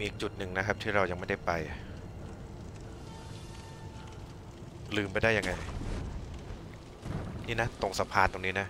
มีอีกจุดหนึ่งนะครับที่เรายังไม่ได้ไป ลืมไปได้ยังไง นี่นะ ตรงสะพานตรงนี้นะ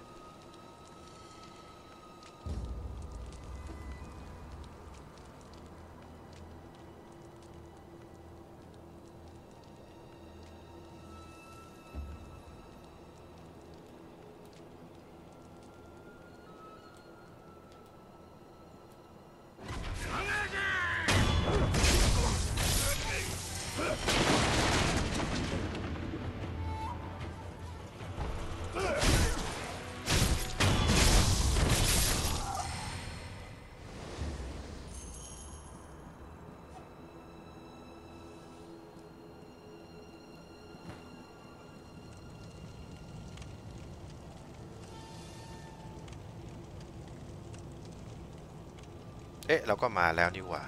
เราก็มาแล้วนี่หว่า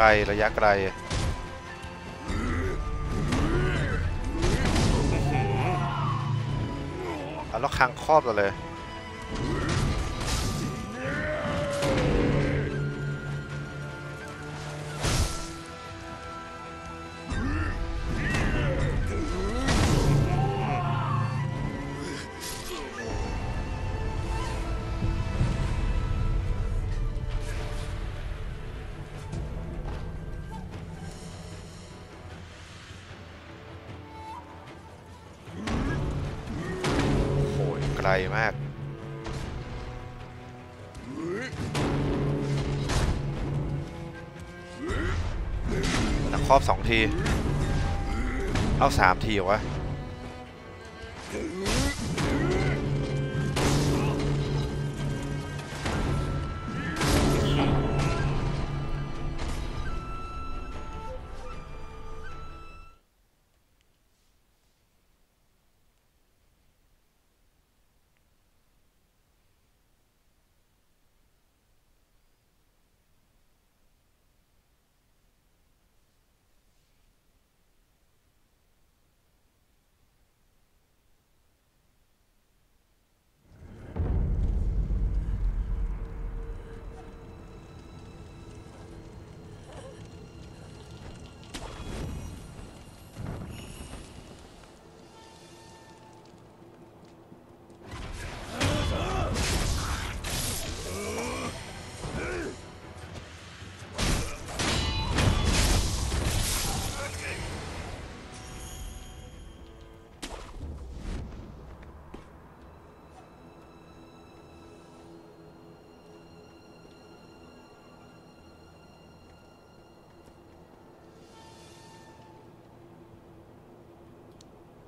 ลระยะไกลอื้อหือเอาแล้วคางครอบเราเลย ครอบสองที เอาสามทีวะ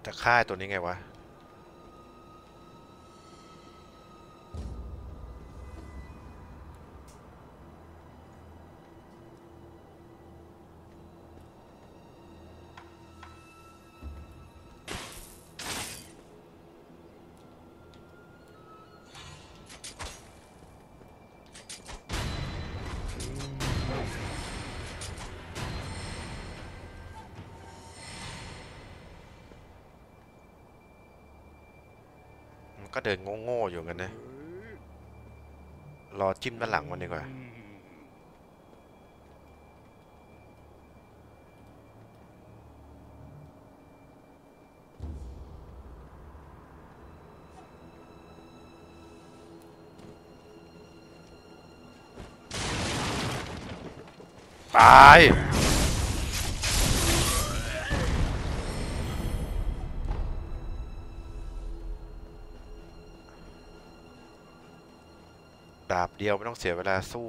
จะฆ่าตัวนี้ไงวะ ก็เดินโง่ๆอยู่กันนะ รอจิ้มด้านหลังมันดีกว่า ตาย เดียวไม่ต้องเสียเวลาสู้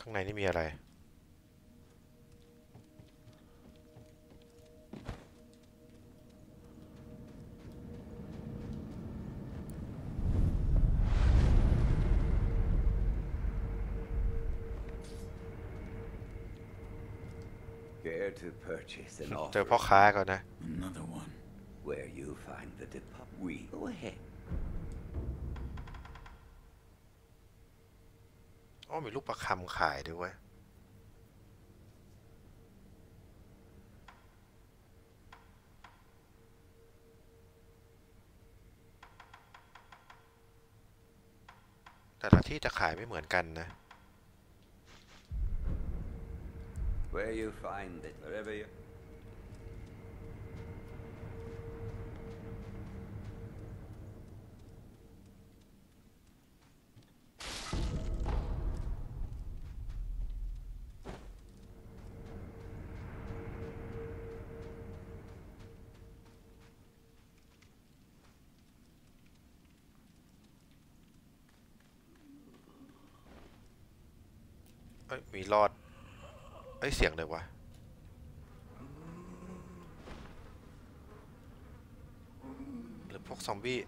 ข้างในนี่มีอะไร purchase an เจอ offer พ่อค้าก่อนนะ Another one. where you find the depot? We go ahead. อ๋อมีลูกประคำขายด้วยเวยแต่ละที่จะขายไม่เหมือนกันนะ Where you find it, wherever you. อ้ยมีรอดเอ้ยเสียงเลยวะหรือพวกซอมบี้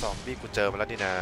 ซอมบี้กูเจอมาแล้วนี่นะ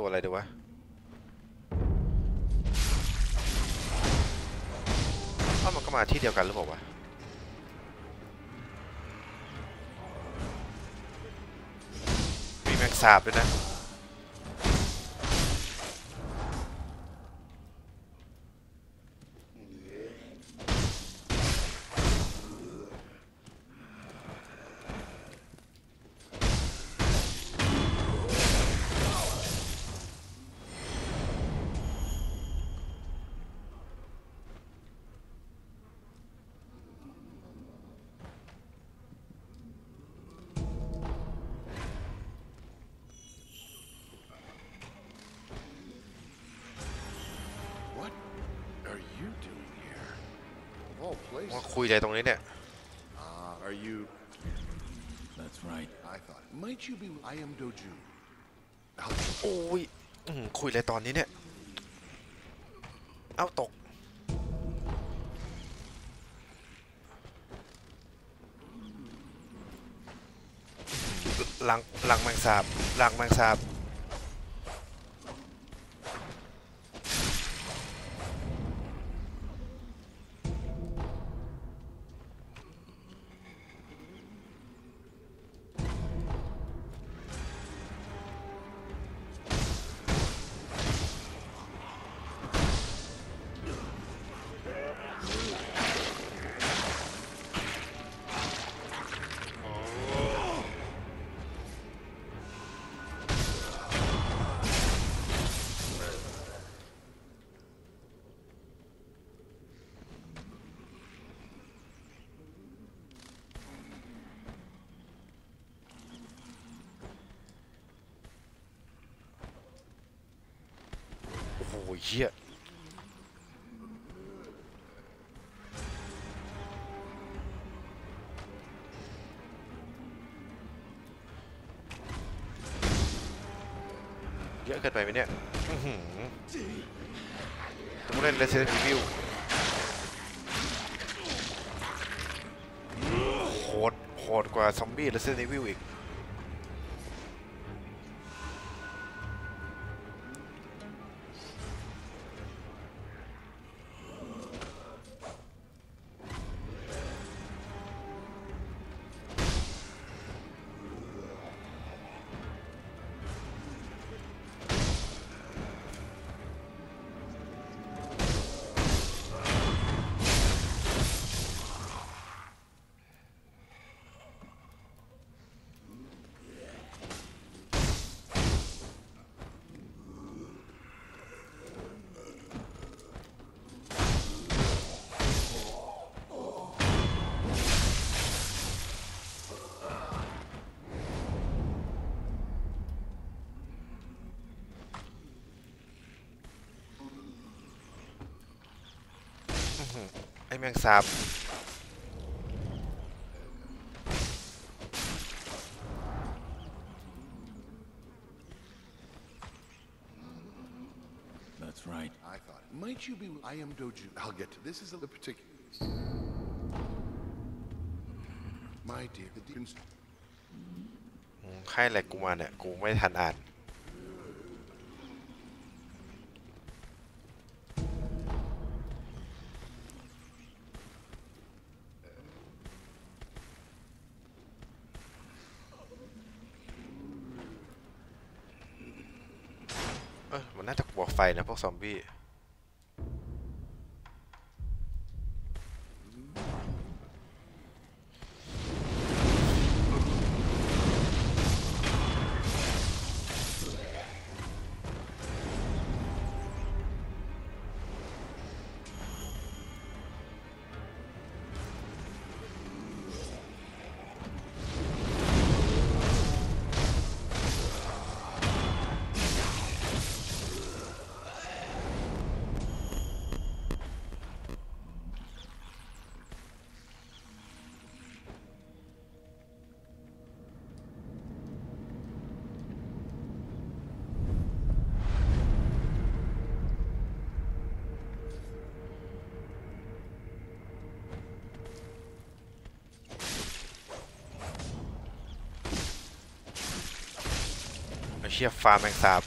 ตัวอะไรดีวะเอ้ามันก็มาที่เดียวกันหรือเปล่าวะมีแมงสาบด้วยนะ Of all places. ว่าคุยอะไรตรงนี้เนี่ย Ah, are you? That's right. I thought. Might you be? I am Doju. โอ้ยอื้อหือคุยอะไรตอนนี้เนี่ย เอ้าตก หลังหลังแมงสาบหลังแมงสาบ เหี้ยเยอะเกินไปไหมเนี่ยต้องเล่น Resident Evil โหดโหดกว่าซอมบี้ Resident Evil อีก ไอ้แมงสาบ That's right. I thought, might you be? I am Doju. I'll get to this. Is the particulars. My dear, the demons. อืมให้อะไรกูมาเนี่ย กูไม่ทันอ่าน นน่าจะกลัวไฟนะพวกซอมบี้ ชี่ยฟาร์มแมงสาบ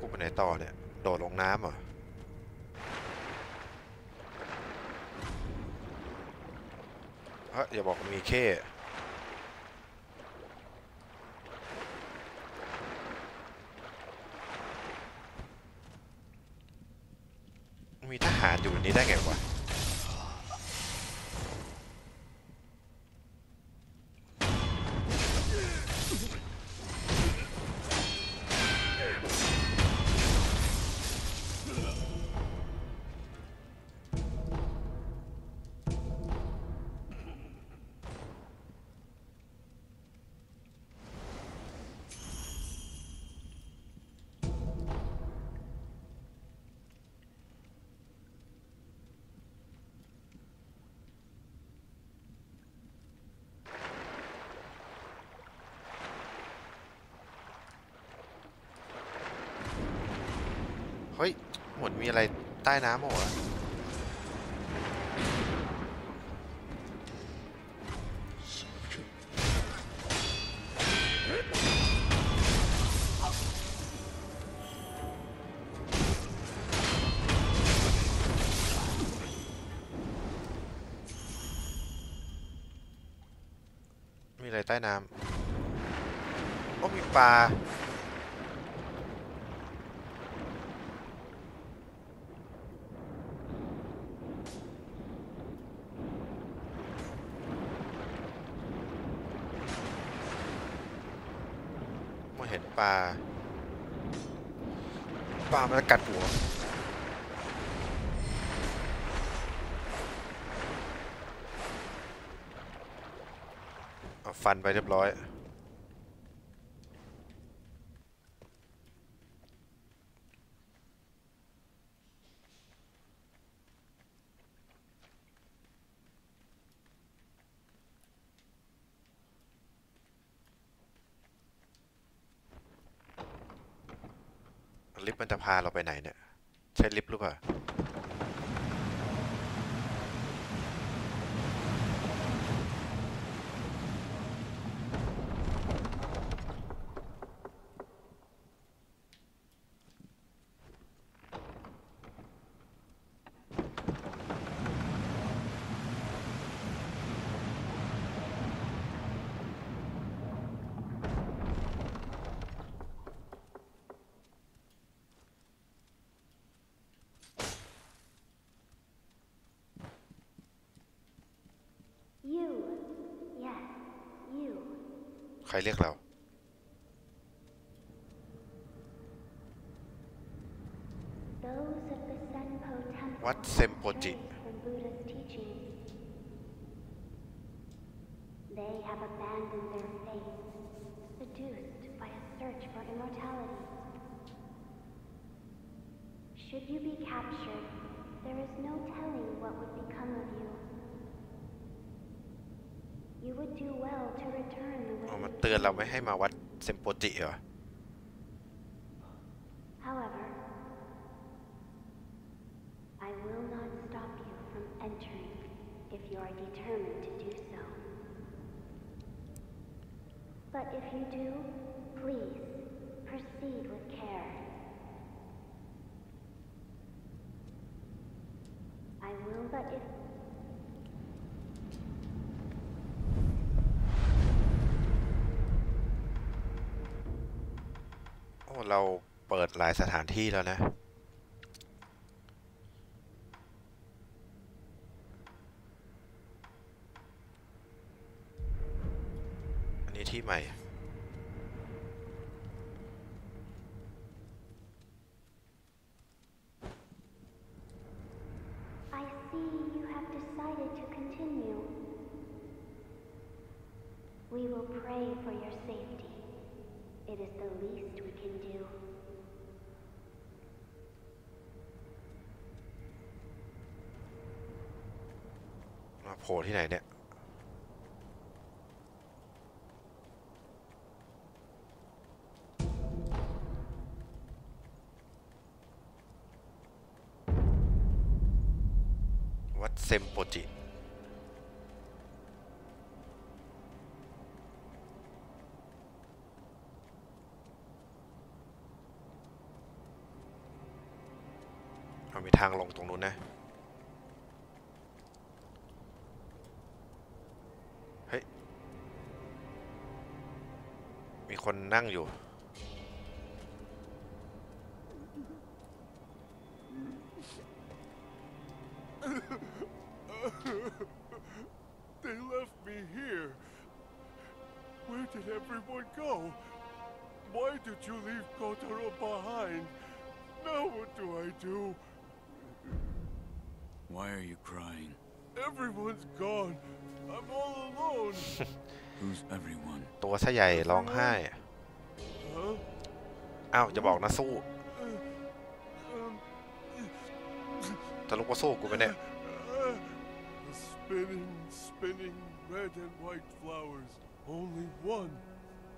กู ไปไหนต่อเนี่ย โดดลงน้ำเหรอฮะอย่าบอกมีเค่มีทหารอยู่ในนี้ได้ไงวะ น้ำเหรอมีอะไรใต้น้ำโอ้มีปลา มาเห็นปลา ปลา มันจะกัดหัวฟันไปเรียบร้อย ลิฟต์มันจะพาเรา ไปไหนเนี่ย รเรียกเรา Those of the Senpo Temple วัดเซมโปจิ strayed from Buddha's teachings. They have abandoned their faith, seduced by a search for immortality. Should you be captured, there is no telling what would become of you. You would do well to return the เอามาเตือนเราไม่ให้มาวัดเซมโปจิเหรอ เราเปิดหลายสถานที่แล้วนะอันนี้ที่ใหม่ I see you have decided to continue. We will pray for your safety. It is the least we can do. มา โผล่ที่ไหนเนี่ย วัดเซมโปจิมีทางลงตรงนู้นนะ คนนั่งอยู่ They left me here. Where did everyone go? Why did you leave Kotaro behind? Now what do I do? Why are you crying? Everyone's gone. I'm all alone. Who's everyone? ตัวซะใหญ่ร้องไห้ huh? อ้าวอย่าบอกนะสู้ Um, จะลุกว่าสู้กูไปเนี่ย uh, the spinning, spinning red and white flowers. Only one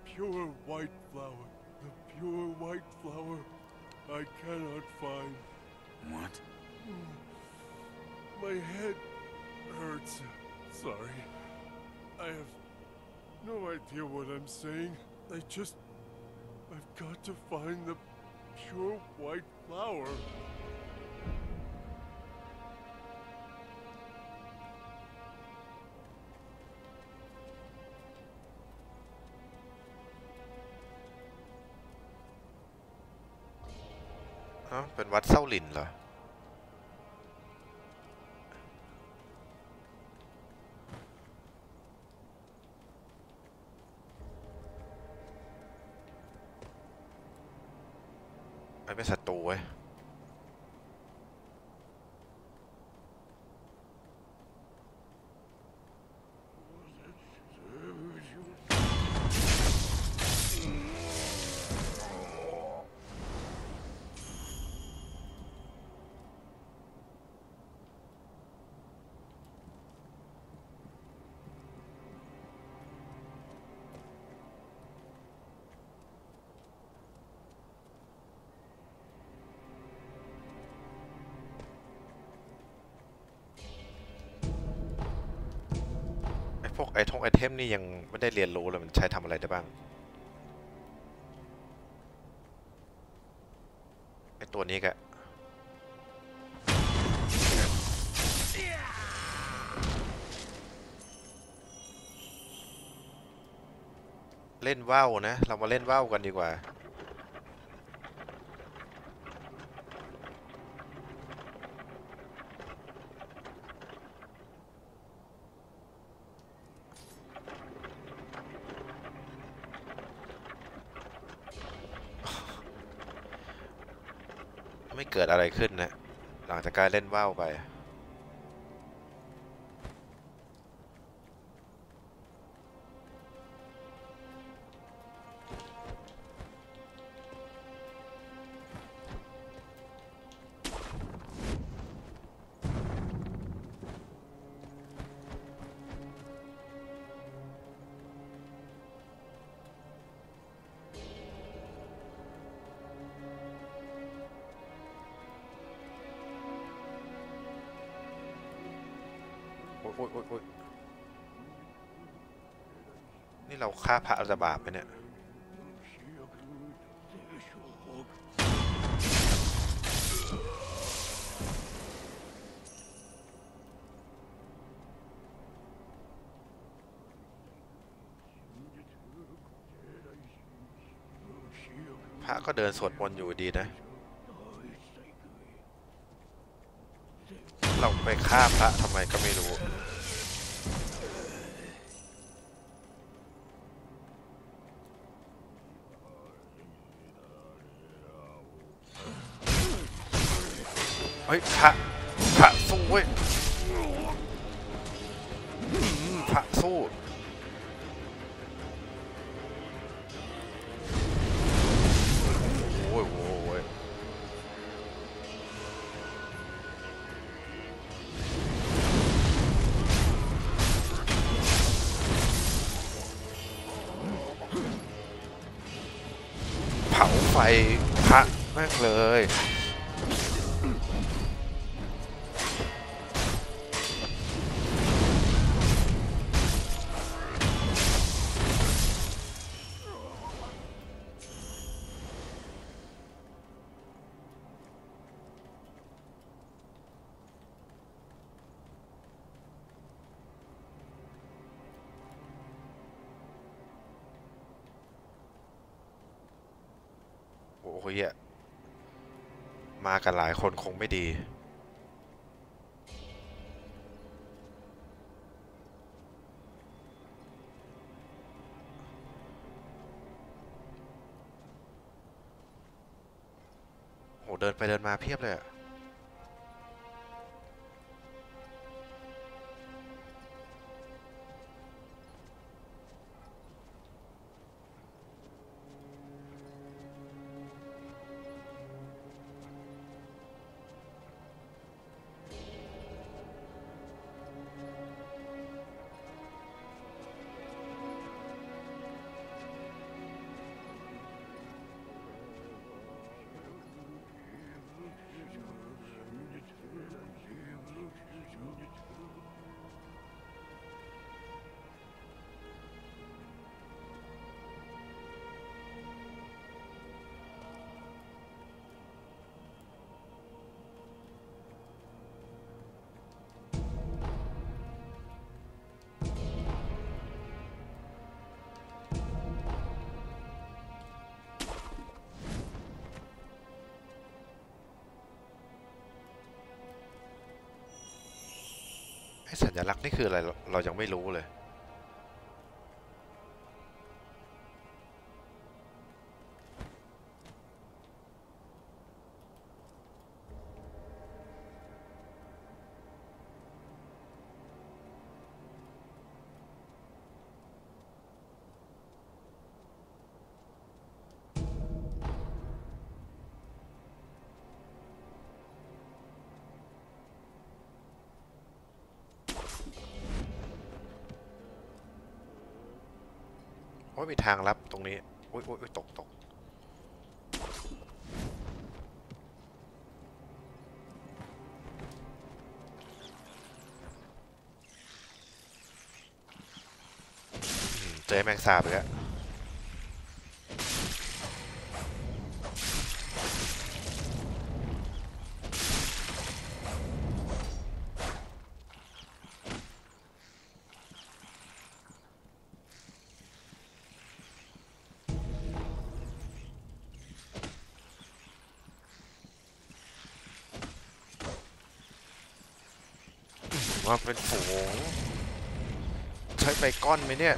pure white flower. The pure white flower I cannot find. What? My head hurts. Sorry. I have no idea what I'm saying. I just. I've got to find the pure white flower. เอ้าเป็น ไม่เป็นศัตรูเว้ย งไอเทมนี่ยังไม่ได้เรียนรู้เลยมันใช้ทำอะไรได้บ้างไอตัวนี้กะเล่นว่าวนะ เรามาเล่นว่าวกันดีกว่า เกิดอะไรขึ้นนะหลังจากการเล่นว่าวไป โอ๊ยโอ๊ยโอ๊ยนี่เราฆ่าพระจะบาปไหมเนี่ยพระก็เดินสวดมนต์อยู่ดีนะ เราไปฆ่าพระทำไมก็ไม่รู้ ฮ้ยพระพระสู้เว้ยพระสู้โอ้ยโอ้ยโอ้ยเผาไฟพระแม่งเลย กันหลายคนคงไม่ดี โหเดินไปเดินมาเพียบเลยอะ สัญลักษณ์นี่คืออะไรเราเรายังไม่รู้เลย โอ้ยมีทางลับตรงนี้โอ้ยโอ้ยโอ้ยตกตกเจอแมงสาบอีกแล้ว เป็นฝูง ใช้ไปก้อนไหมเนี่ย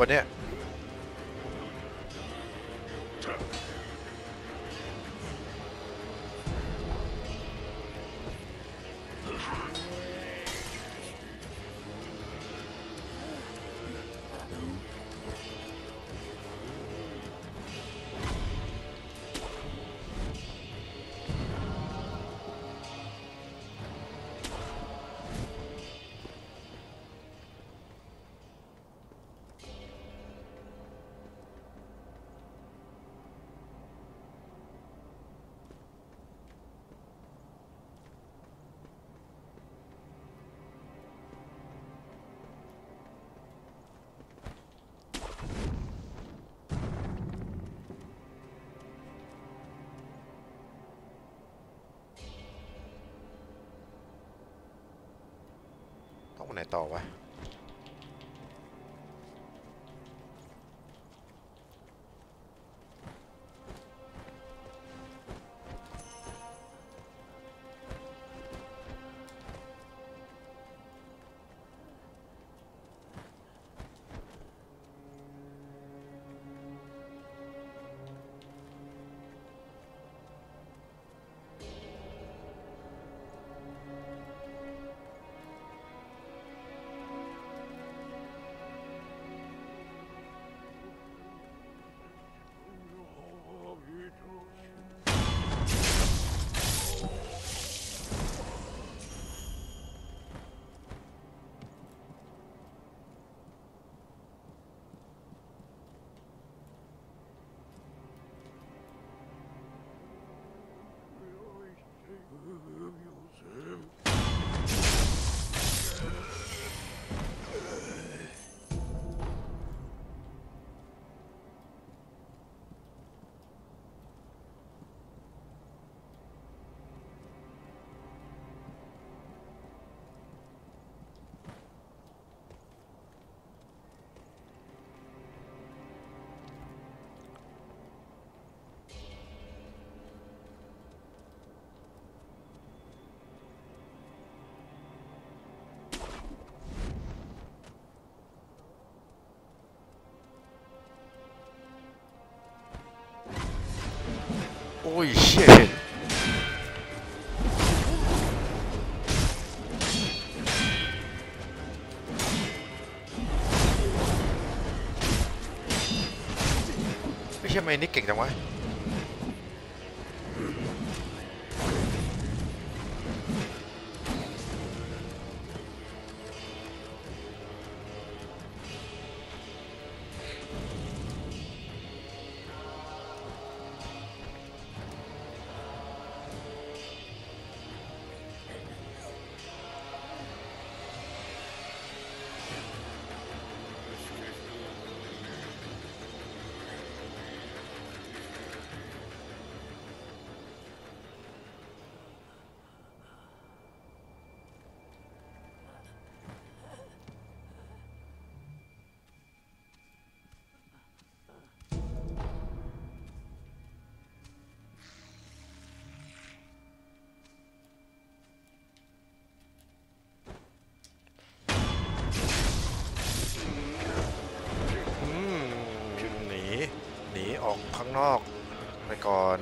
วันเนี้ย ต่ Holy shit. Mấy cái mày nick kìa chẳng quá ของข้างนอกไปก่อน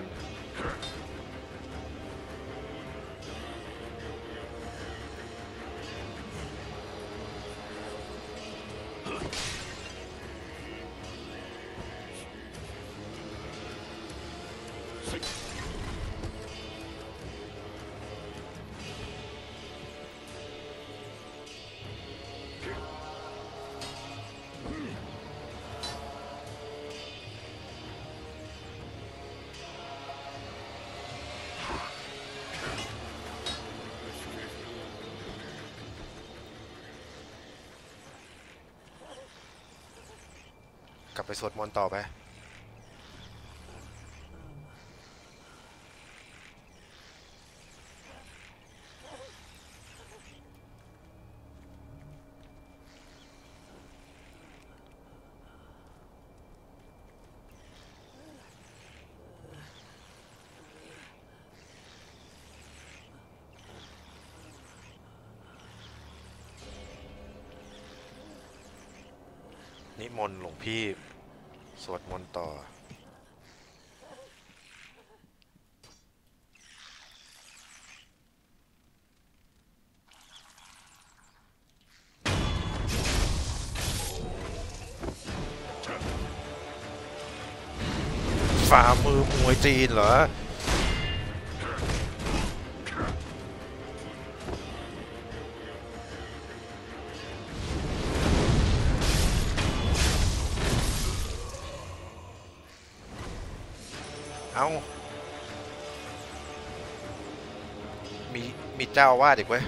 สวดมนต์ต่อไป นิมนต์หลวงพี่ วดมนต์ต่อ ฝ่ามือมวยจีนเหรอ จ้าอาวาดอีกเว้ย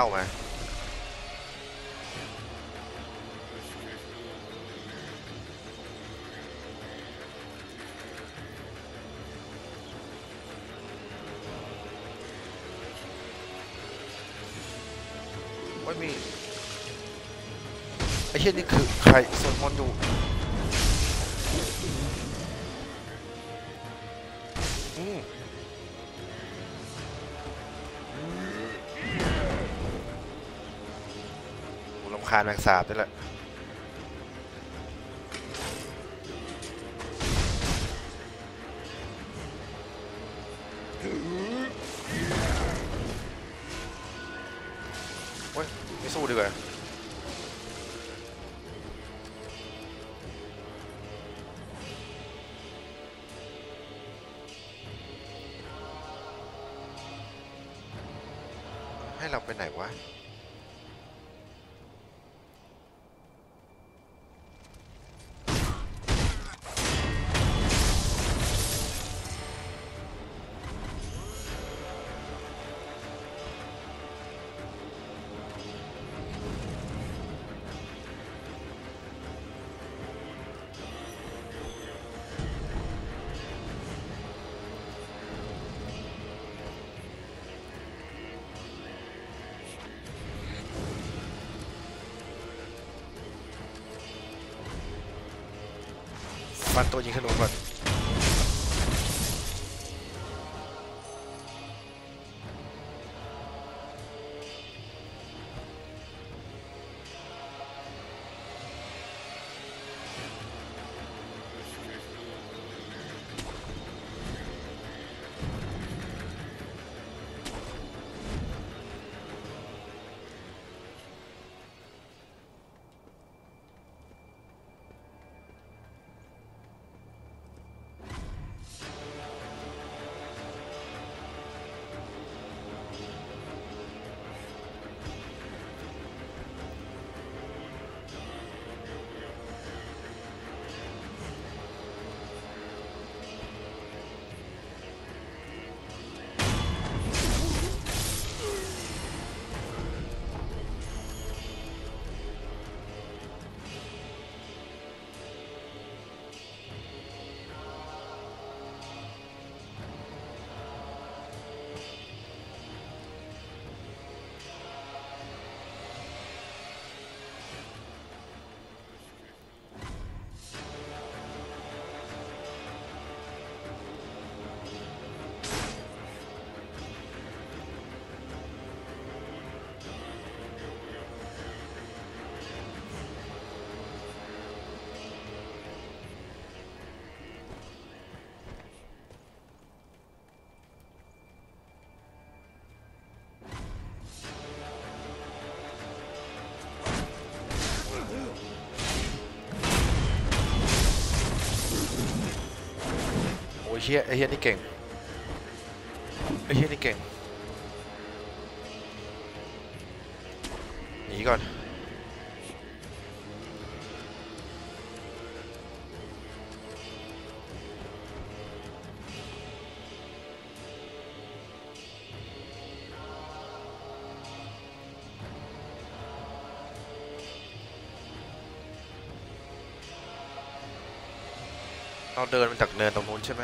เดิมเล่นน้ำเต้าม คามีไอ้เหี้ยนี่คือใครแมงสาบนี่แหละ ฟันตัว ยิงขึ้นรถก่ เราเดินมาจากเนินตรงนู้นใช่ไหม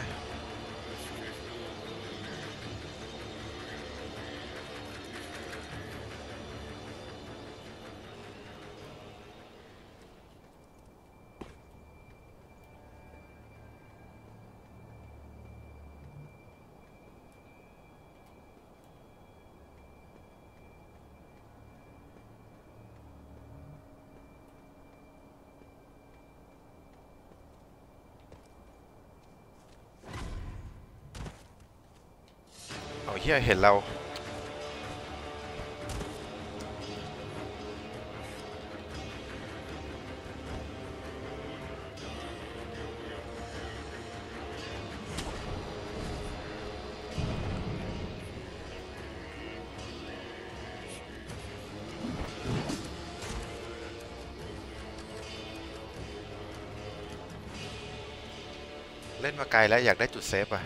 เอาเฮียเห็นเราเล่นมาไกลแล้วอยากได้จุดเซฟอะ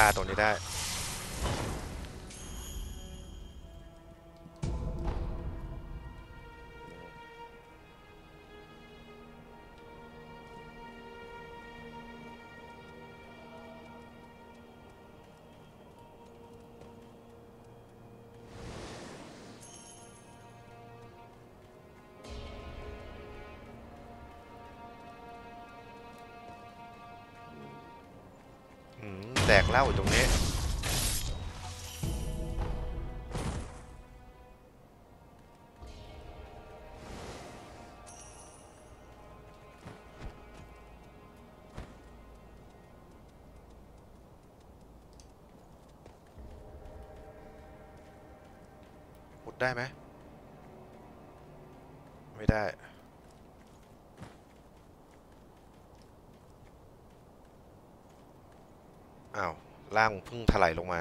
ฆ่าตัวนี้ได้ ได้ไหม ไม่ได้ อ้าว ล่างเพิ่งถลายลงมา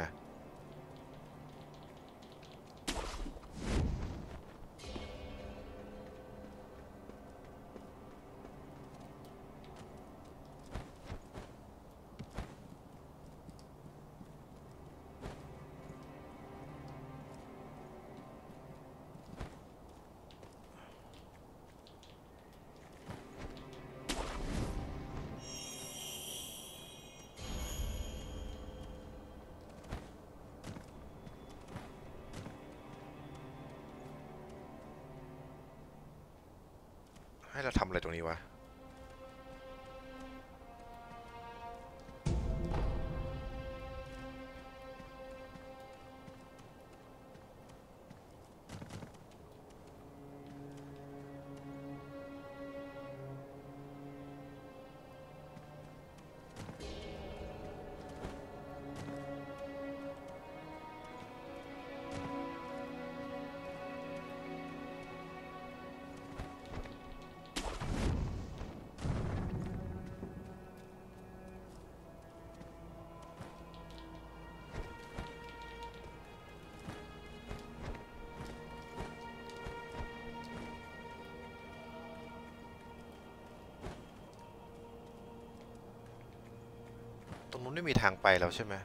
ันไม่มีทางไปแล้วใช่ไหม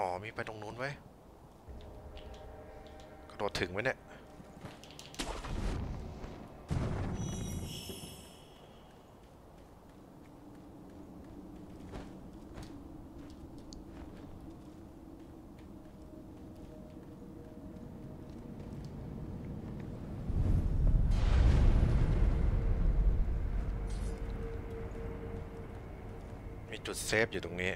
อ๋อ มีไปตรงนู้นไว้กระโดดถึงไว้เนี่ย เซฟอยู่ตรงนี้